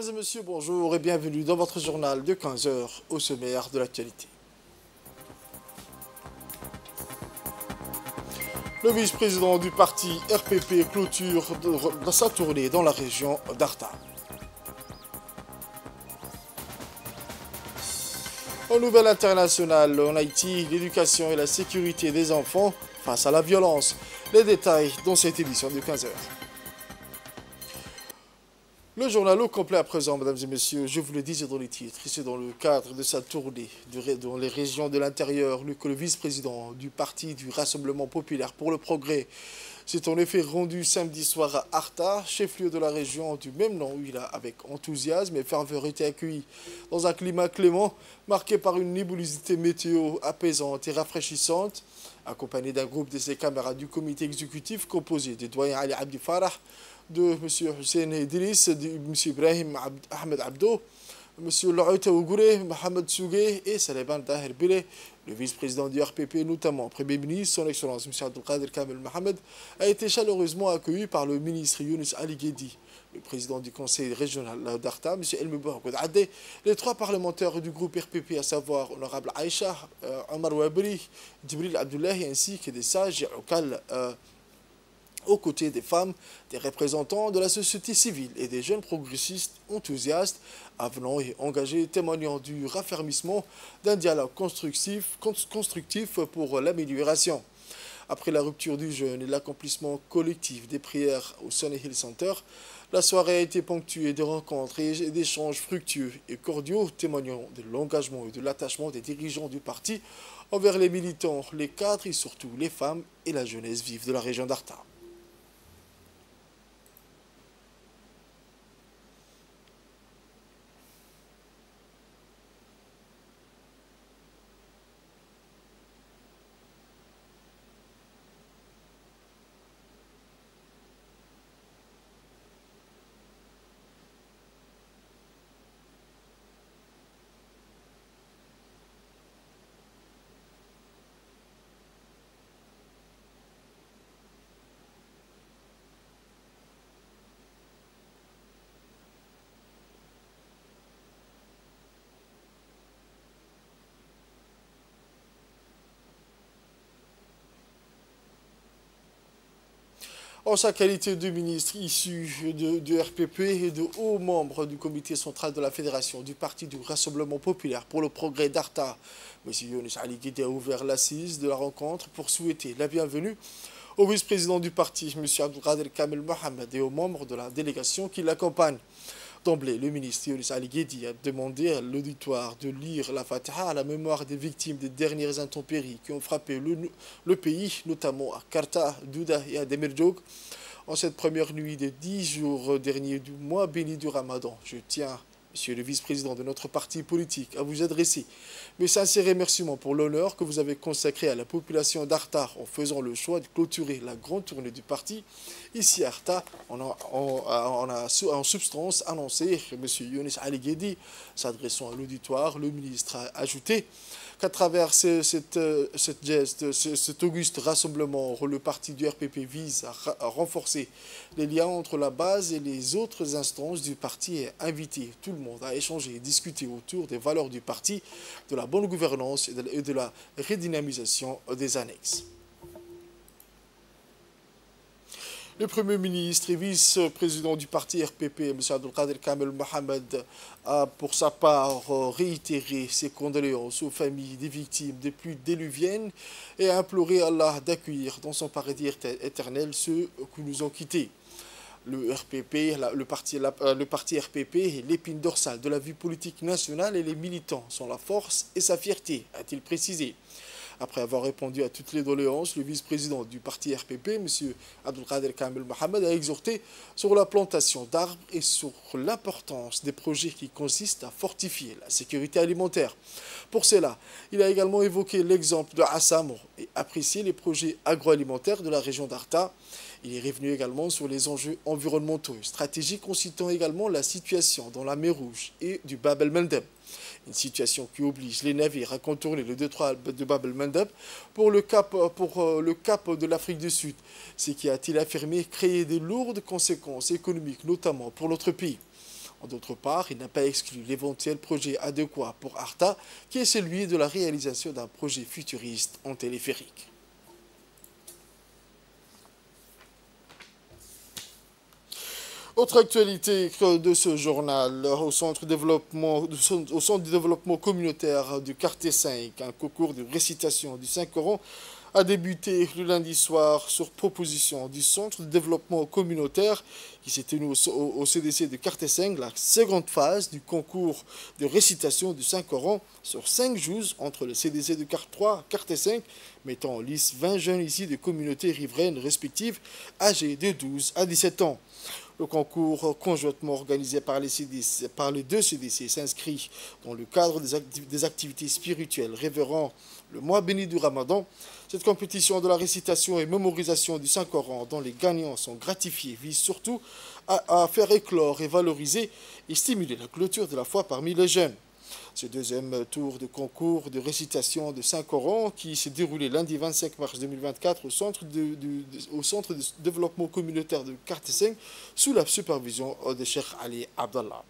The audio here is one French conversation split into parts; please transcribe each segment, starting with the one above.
Mesdames et messieurs, bonjour et bienvenue dans votre journal de 15h au sommaire de l'actualité. Le vice-président du parti RPP clôture sa tournée dans la région d'Arta. En nouvelle internationale, en Haïti, l'éducation et la sécurité des enfants face à la violence. Les détails dans cette édition de 15h. Le journal au complet à présent, mesdames et messieurs, je vous le disais dans les titres, c'est dans le cadre de sa tournée dans les régions de l'intérieur. Que le vice-président du parti du Rassemblement populaire pour le progrès s'est en effet rendu samedi soir à Arta, chef-lieu de la région du même nom, où il a avec enthousiasme et ferveur été accueilli dans un climat clément, marqué par une nébulosité météo apaisante et rafraîchissante, accompagné d'un groupe de ses camarades du comité exécutif composé des doyens Ali Abdi Farah, de M. Hussein Idriss, de M. Ibrahim Ahmed Abdo, M. Laouta Ougouré, Mohamed Sougé et Saleban Tahir Bile, le vice-président du RPP, notamment Premier ministre, son Excellence M. Abdelkader Kamel Mohamed, a été chaleureusement accueilli par le ministre Younis Ali Ghedi, le président du conseil régional d'Arta, M. Elmebor Adé, les trois parlementaires du groupe RPP, à savoir Honorable Aïcha, euh, Omar Wabri, Djibril Abdullahi, ainsi que des sages et euh, aux côtés des femmes, des représentants de la société civile et des jeunes progressistes enthousiastes, avenants et engagés, témoignant du raffermissement d'un dialogue constructif, constructif pour l'amélioration. Après la rupture du jeûne et l'accomplissement collectif des prières au Sunny Hill Center, la soirée a été ponctuée de rencontres et d'échanges fructueux et cordiaux témoignant de l'engagement et de l'attachement des dirigeants du parti envers les militants, les cadres et surtout les femmes et la jeunesse vive de la région d'Arta. En sa qualité de ministre issu de, RPP et de haut membre du comité central de la fédération du Parti du Rassemblement populaire pour le progrès d'Arta. M. Younis Ali Guidi a ouvert l'assise de la rencontre pour souhaiter la bienvenue au vice-président du parti, M. Abdelkader Kamel Mohamed, et aux membres de la délégation qui l'accompagnent. D'emblée, le ministre Yonis Ali Ghedi a demandé à l'auditoire de lire la Fatiha à la mémoire des victimes des dernières intempéries qui ont frappé le, pays, notamment à Karta, Douda et à Demirjog. En cette première nuit des dix jours derniers du mois béni du Ramadan, je tiens Monsieur le vice-président de notre parti politique, à vous adresser mes sincères remerciements pour l'honneur que vous avez consacré à la population d'Arta en faisant le choix de clôturer la grande tournée du parti. Ici à Arta, on a, en substance annoncé, M. Younis Ali s'adressant à l'auditoire, le ministre a ajouté qu'à travers cette, euh, geste, cet auguste rassemblement, le parti du RPP vise à, renforcer les liens entre la base et les autres instances du parti et inviter tout le monde à échanger et discuter autour des valeurs du parti, de la bonne gouvernance et de la redynamisation des annexes. Le Premier ministre et vice-président du parti RPP, M. Abdelkader Kamel Mohamed, a pour sa part réitéré ses condoléances aux familles des victimes des pluies déluviennes et a imploré Allah d'accueillir dans son paradis éternel ceux qui nous ont quittés. Le parti, le parti RPP est l'épine dorsale de la vie politique nationale et les militants sont la force et sa fierté, a-t-il précisé. Après avoir répondu à toutes les doléances, le vice-président du parti RPP, M. Abdelkader Kamel Mohamed, a exhorté sur la plantation d'arbres et sur l'importance des projets qui consistent à fortifier la sécurité alimentaire. Pour cela, il a également évoqué l'exemple de Assam et apprécié les projets agroalimentaires de la région d'Arta. Il est revenu également sur les enjeux environnementaux et stratégiques, citant également la situation dans la mer Rouge et du Bab el-Mendeb. Une situation qui oblige les navires à contourner le détroit de Bab el-Mandeb pour, le cap, pour euh, le cap de l'Afrique du Sud, ce qui a-t-il affirmé créer des lourdes conséquences économiques, notamment pour notre pays. D'autre part, il n'a pas exclu l'éventuel projet adéquat pour Arta, qui est celui de la réalisation d'un projet futuriste en téléphérique. Autre actualité de ce journal, au centre, développement, développement communautaire du quartier 5, un concours de récitation du Saint-Coran a débuté le lundi soir sur proposition du Centre de développement communautaire qui s'est tenu au, CDC de Carteseng, la seconde phase du concours de récitation du Saint-Coran sur cinq jours entre le CDC de Carte 3 et Carteseng, mettant en lice 20 jeunes ici de communautés riveraines respectives âgés de 12 à 17 ans. Le concours conjointement organisé par les, deux CDC s'inscrit dans le cadre des, activités spirituelles révérant le mois béni du Ramadan. Cette compétition de la récitation et mémorisation du Saint-Coran dont les gagnants sont gratifiés vise surtout à faire éclore et valoriser et stimuler la clôture de la foi parmi les jeunes. Ce deuxième tour de concours de récitation de Saint-Coran qui s'est déroulé lundi 25 mars 2024 au centre de, au centre de développement communautaire de Karteseng sous la supervision de Cheikh Ali Abdallah.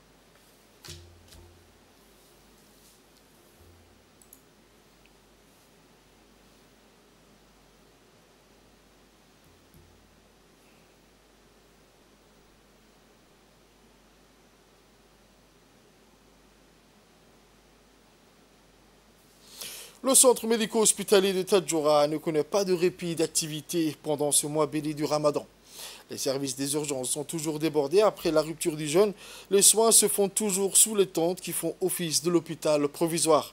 Le centre médico-hospitalier de Tadjoura ne connaît pas de répit d'activité pendant ce mois béni du Ramadan. Les services des urgences sont toujours débordés après la rupture du jeûne. Les soins se font toujours sous les tentes qui font office de l'hôpital provisoire.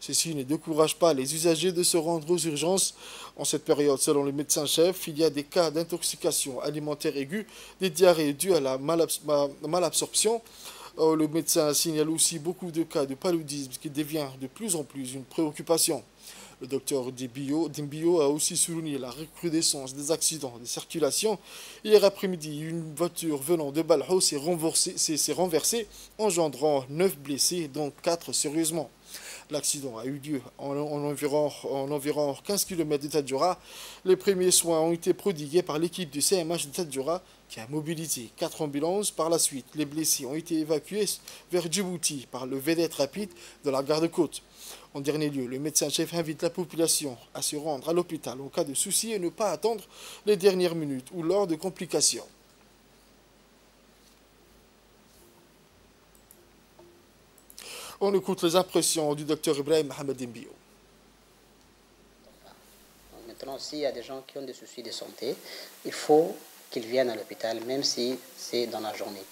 Ceci ne décourage pas les usagers de se rendre aux urgences. En cette période, selon le médecin-chef, il y a des cas d'intoxication alimentaire aiguë, des diarrhées dues à la malabsorption, euh, le médecin signale aussi beaucoup de cas de paludisme qui devient de plus en plus une préoccupation. Le docteur Dimbio a aussi souligné la recrudescence des accidents de circulation. Hier après-midi, une voiture venant de Balho s'est renversée, engendrant 9 blessés, dont 4 sérieusement. L'accident a eu lieu en, environ, en, environ, 15 km de Tadjoura. Les premiers soins ont été prodigués par l'équipe du CMH de Tadjoura qui a mobilisé 4 ambulances. Par la suite, les blessés ont été évacués vers Djibouti par le vedette rapide de la garde-côte. En dernier lieu, le médecin-chef invite la population à se rendre à l'hôpital en cas de souci et ne pas attendre les dernières minutes ou lors de complications. On écoute les impressions du docteur Ibrahim Mohamed Mbio. Maintenant, s'il y a des gens qui ont des soucis de santé, il faut qu'ils viennent à l'hôpital, même si c'est dans la journée.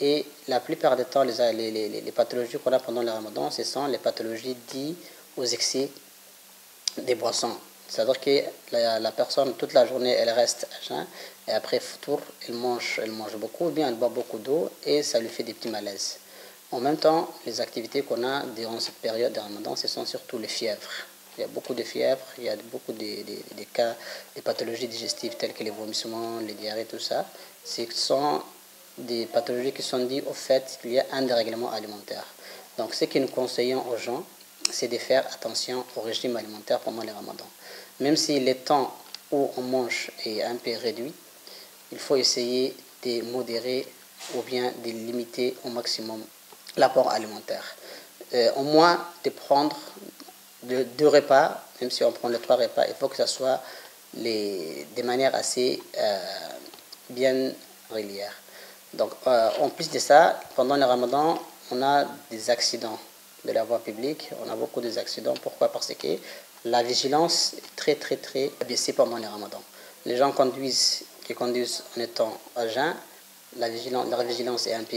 Et la plupart du temps, les, pathologies qu'on a pendant le ramadan, ce sont les pathologies dites aux excès des boissons. C'est-à-dire que la, personne, toute la journée, elle reste à jeun, et après tour, elle mange, elle mange beaucoup, ou bien elle boit beaucoup d'eau, et ça lui fait des petits malaises. En même temps, les activités qu'on a durant cette période de ramadan, ce sont surtout les fièvres. Il y a beaucoup de fièvres, il y a beaucoup de, cas de pathologies digestives telles que les vomissements, les diarrhées, tout ça. Ce sont des pathologies qui sont dites au fait qu'il y a un dérèglement alimentaire. Donc ce que nous conseillons aux gens, c'est de faire attention au régime alimentaire pendant les ramadans. Même si le temps où on mange est un peu réduit, il faut essayer de modérer ou bien de limiter au maximum l'apport alimentaire. Euh, au moins de prendre deux, repas, même si on prend les trois repas, il faut que ce soit les, de manière assez euh, bien régulière. Donc, euh, en plus de ça, pendant le ramadan, on a des accidents de la voie publique. On a beaucoup d'accidents. Pourquoi? Parce que la vigilance est très, très, très baissée pendant le ramadan. Les gens conduisent, qui conduisent en étant à jeun, la vigilance, leur vigilance est un peu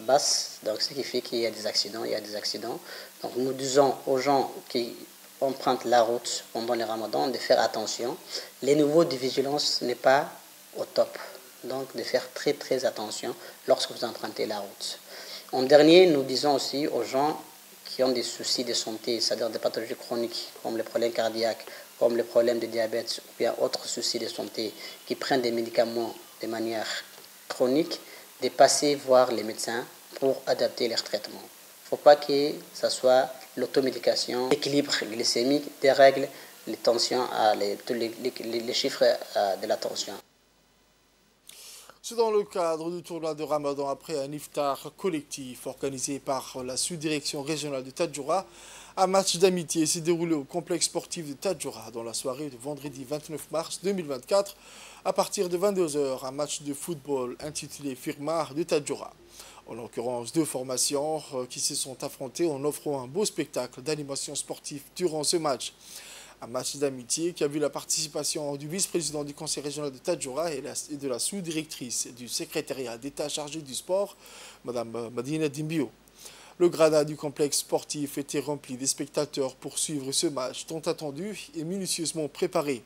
basse, donc ce qui fait qu'il y a des accidents, il y a des accidents. Donc nous disons aux gens qui empruntent la route pendant les ramadans de faire attention. Les niveaux de vigilance n'est pas au top, donc de faire très très attention lorsque vous empruntez la route. En dernier, nous disons aussi aux gens qui ont des soucis de santé, c'est-à-dire des pathologies chroniques comme les problèmes cardiaques, comme les problèmes de diabète ou bien autres soucis de santé, qui prennent des médicaments de manière chronique, de passer voir les médecins pour adapter leur traitement. Il ne faut pas que ce soit l'automédication, l'équilibre glycémique, des règles, les tensions, les, les, les chiffres de la tension. C'est dans le cadre du tournoi de Ramadan après un iftar collectif organisé par la sous-direction régionale de Tadjoura. Un match d'amitié s'est déroulé au complexe sportif de Tadjoura dans la soirée de vendredi 29 mars 2024. À partir de 22h, un match de football intitulé Firma de Tadjoura. En l'occurrence, deux formations euh, qui se sont affrontées en offrant un beau spectacle d'animation sportive durant ce match. Un match d'amitié qui a vu la participation du vice-président du conseil régional de Tadjoura et, de la sous-directrice du secrétariat d'État chargé du sport, Mme Madina Dimbio. Le gradin du complexe sportif était rempli des spectateurs pour suivre ce match tant attendu et minutieusement préparé.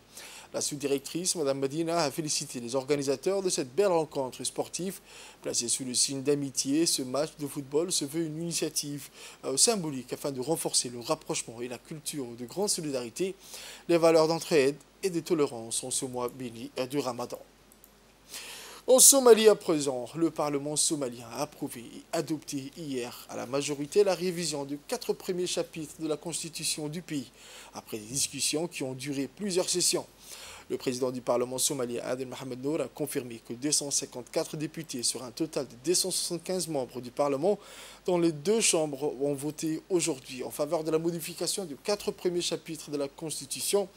La sous-directrice, Mme Madina, a félicité les organisateurs de cette belle rencontre sportive. Placée sous le signe d'amitié, ce match de football se veut une initiative euh, symbolique afin de renforcer le rapprochement et la culture de grande solidarité, les valeurs d'entraide et de tolérance en ce mois béni du Ramadan. En Somalie à présent, le Parlement somalien a approuvé et adopté hier à la majorité la révision de quatre premiers chapitres de la Constitution du pays, après des discussions qui ont duré plusieurs sessions. Le président du Parlement somalien, Adel Mohamed Nour, a confirmé que 254 députés sur un total de 275 membres du Parlement dans les deux chambres ont voté aujourd'hui en faveur de la modification de quatre premiers chapitres de la Constitution.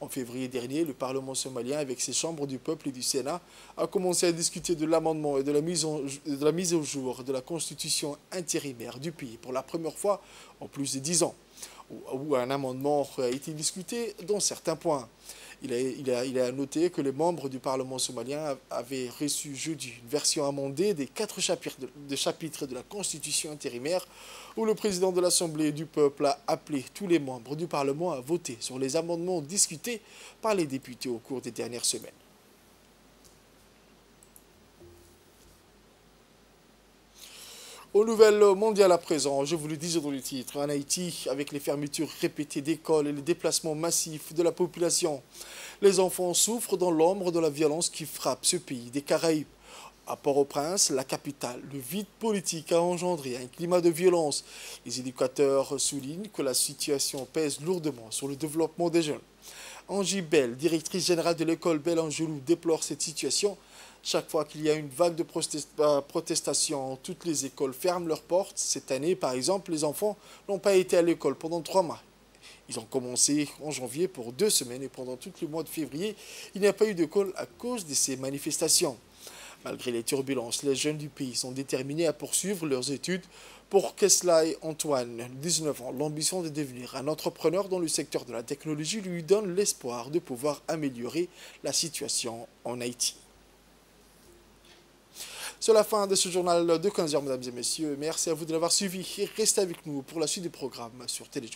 En février dernier, le Parlement somalien, avec ses chambres du peuple et du Sénat, a commencé à discuter de l'amendement et de la, mise de la mise au jour de la Constitution intérimaire du pays pour la première fois en plus de dix ans, où un amendement a été discuté dans certains points. Il a, noté que les membres du Parlement somalien avaient reçu jeudi une version amendée des quatre chapitres de, chapitres de la Constitution intérimaire où le président de l'Assemblée du peuple a appelé tous les membres du Parlement à voter sur les amendements discutés par les députés au cours des dernières semaines. Aux nouvelles mondiales à présent, je vous le disais dans le titre, en Haïti, avec les fermetures répétées d'écoles et les déplacements massifs de la population, les enfants souffrent dans l'ombre de la violence qui frappe ce pays des Caraïbes. À Port-au-Prince, la capitale, le vide politique a engendré un climat de violence. Les éducateurs soulignent que la situation pèse lourdement sur le développement des jeunes. Angie Bell, directrice générale de l'école Belle Angelou, déplore cette situation chaque fois qu'il y a une vague de euh, protestation, toutes les écoles ferment leurs portes. Cette année, par exemple, les enfants n'ont pas été à l'école pendant trois mois. Ils ont commencé en janvier pour deux semaines et pendant tout le mois de février, il n'y a pas eu d'école à cause de ces manifestations. Malgré les turbulences, les jeunes du pays sont déterminés à poursuivre leurs études. Pour Keslai Antoine, 19 ans, l'ambition de devenir un entrepreneur dans le secteur de la technologie lui donne l'espoir de pouvoir améliorer la situation en Haïti. C'est la fin de ce journal de 15h, mesdames et messieurs. Merci à vous de l'avoir suivi et restez avec nous pour la suite du programme sur Télé